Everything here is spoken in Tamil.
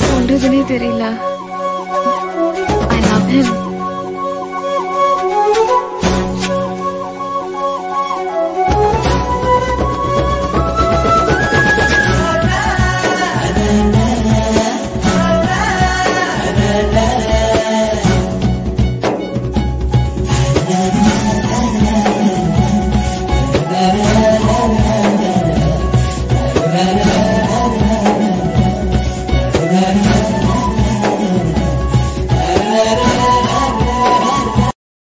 சொல்றதுனே தெரியல ஐ லவ் ஹிம்